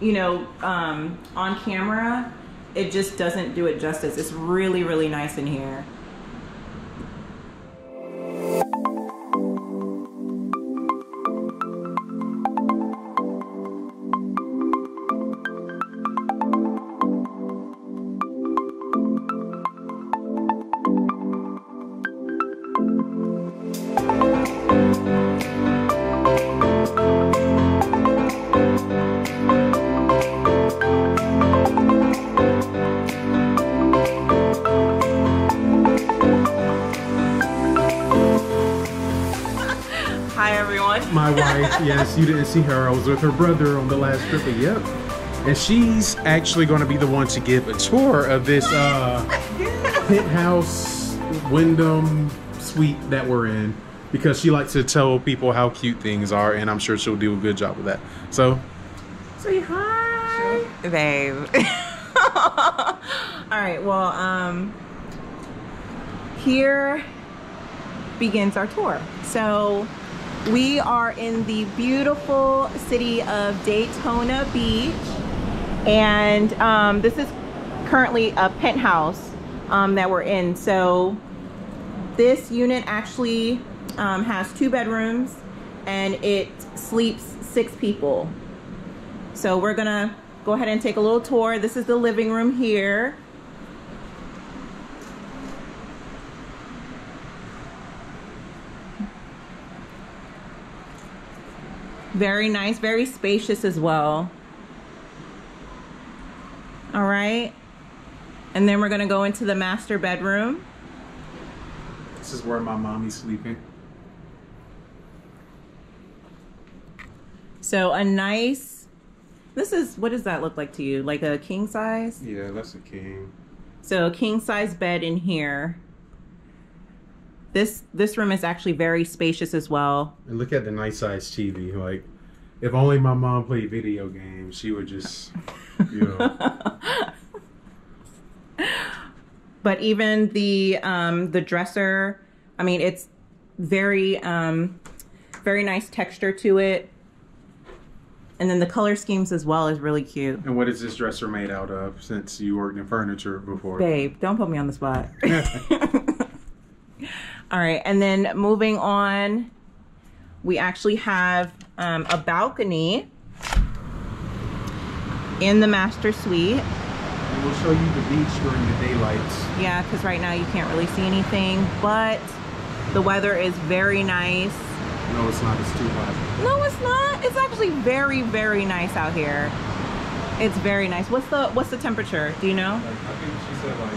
you know, um, on camera, it just doesn't do it justice. It's really, really nice in here. Yes, you didn't see her. I was with her brother on the last trip. Yep. And she's actually going to be the one to give a tour of this uh, penthouse Wyndham suite that we're in because she likes to tell people how cute things are, and I'm sure she'll do a good job with that. So, Say hi, babe. All right. Well, um, here begins our tour. So we are in the beautiful city of Daytona Beach, and um, this is currently a penthouse um, that we're in. So this unit actually um, has two bedrooms, and it sleeps six people. So we're gonna go ahead and take a little tour. This is the living room here. Very nice, very spacious as well. All right. And then we're gonna go into the master bedroom. this is where my mommy's sleeping. So a nice, this is, what does that look like to you? Like a king size? Yeah, that's a king. So a king size bed in here. This this room is actually very spacious as well. And look at the nice size TV. Like, if only my mom played video games, she would just, you know. But even the um, the dresser, I mean, it's very um, very nice texture to it. And then the color schemes as well is really cute. and what is this dresser made out of? Since you worked in furniture before. Babe, don't put me on the spot. All right, and then moving on, we actually have um, a balcony in the master suite. And we'll show you the beach during the daylights. Yeah, because right now you can't really see anything, but the weather is very nice. No, it's not. It's too hot. No, it's not. It's actually very, very nice out here. It's very nice. What's the what's the temperature? Do you know? Like, I think she said like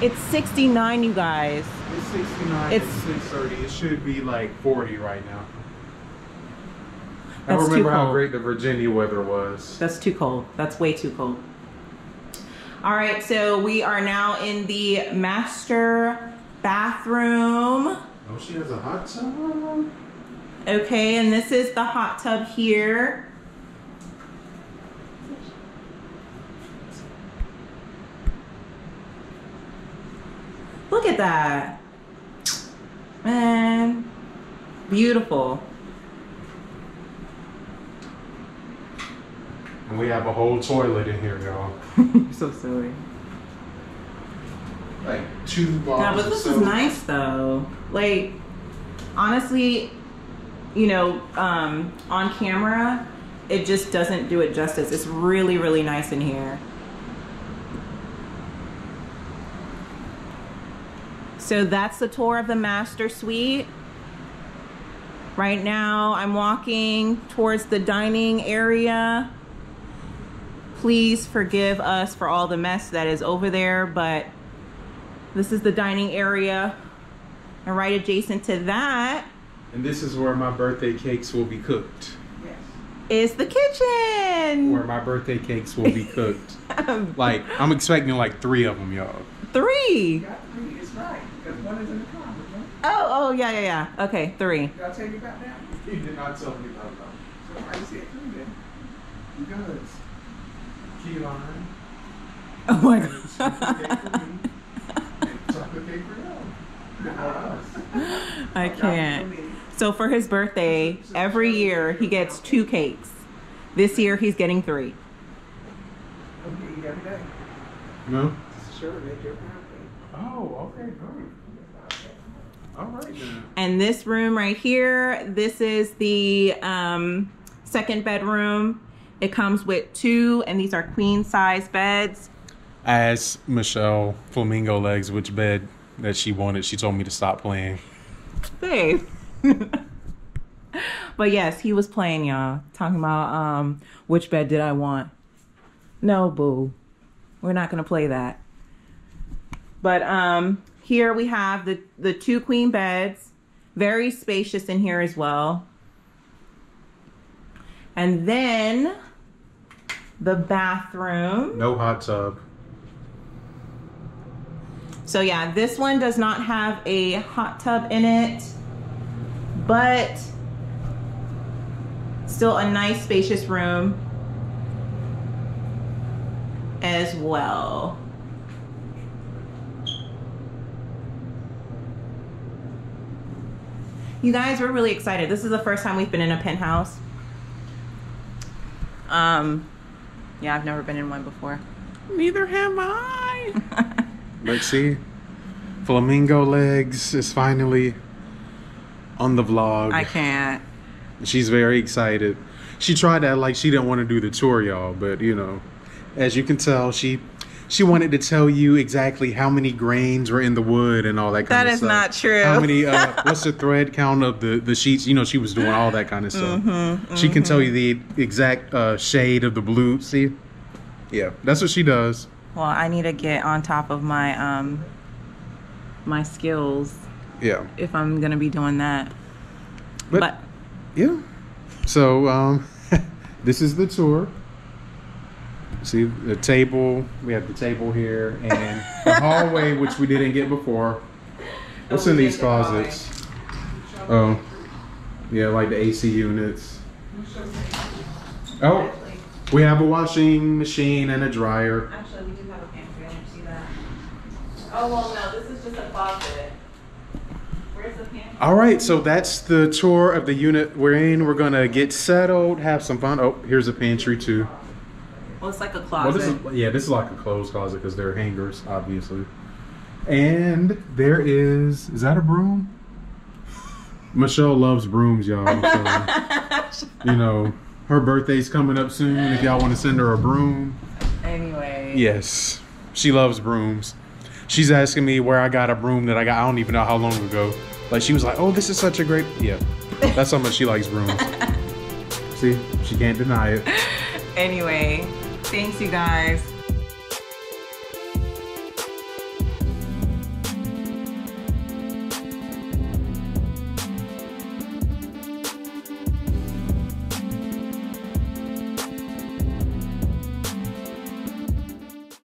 69. It's 69, you guys. It's 69. It's- It's 630. It should be like 40 right now. I That's too remember how great the Virginia weather was. That's too cold. That's way too cold. All right, so we are now in the master bathroom. Oh, she has a hot tub. Okay, and this is the hot tub here. Look at that. Man, beautiful. And we have a whole toilet in here, y'all. You're so silly. Like two bottles Yeah, but of this is nice though. Like, honestly, you know, um, on camera, it just doesn't do it justice. It's really, really nice in here. So that's the tour of the master suite. Right now, I'm walking towards the dining area. Please forgive us for all the mess that is over there, but this is the dining area. And right adjacent to that And this is where my birthday cakes will be cooked. Yes. Is the kitchen. Where my birthday cakes will be cooked. like, I'm expecting like three of them, y'all. Three. Got three, it's right, because one is in the car, right? Oh, oh, yeah, yeah, yeah. Okay, three. Did I tell you about that? He did not tell me about that. So why you said three then? Because Key lime, Oh my oh chocolate cake for god. me, chocolate cake for y'all. And for us. I can't. So for his birthday, every year he gets two cakes. This year he's getting three. Okay, every day. No. Sure, make your birthday. Oh, okay, great. All right then. And this room right here, this is the um, second bedroom. It comes with two, and these are queen size beds. As Michelle Flamingo legs which bed that she wanted, she told me to stop playing. Babe. but yes, he was playing, y'all. Talking about um, which bed did I want. No, boo. We're not gonna play that. But um, here we have the the two queen beds, very spacious in here as well. And then the bathroom. No hot tub. So yeah, this one does not have a hot tub in it, but still a nice spacious room as well. You guys, we're really excited. This is the first time we've been in a penthouse. Um, yeah, I've never been in one before. Neither am I. Let's see. Flamingo legs is finally on the vlog. I can't. She's very excited. She tried to act like she didn't want to do the tour, y'all, but you know, as you can tell, she she wanted to tell you exactly how many grains were in the wood and all that kind That of is stuff. not true. How many? Uh, what's the thread count of the the sheets? You know, she was doing all that kind of stuff. Mm-hmm, She can tell you the exact uh, shade of the blue. See? Yeah, that's what she does. Well, I need to get on top of my um my skills Yeah, if I'm gonna be doing that. but, But, yeah. So um, this is the tour. See the table. We have the table here and the hallway, which we didn't get before. What's Oh, in these did get the hallway. closets? Oh, yeah, like the AC units. Oh, we have a washing machine and a dryer. actually, we do have a pantry. I didn't see that. Oh well, no, this is just a closet. Where's the pantry? All right, so that's the tour of the unit we're in. We're gonna get settled, have some fun. Oh, here's a pantry too. Well, it's like a Well, closet. this is yeah, this is like a closed closet because there are hangers, obviously. And there is is that a broom? Michelle loves brooms, y'all. So, you know, her birthday's coming up soon. If y'all want to send her a broom, anyway. yes, she loves brooms. She's asking me where I got a broom that I got. I don't even know how long ago. Like she was like, "Oh, this is such a great yeah." That's how much she likes brooms. See, she can't deny it. Anyway, thanks you guys.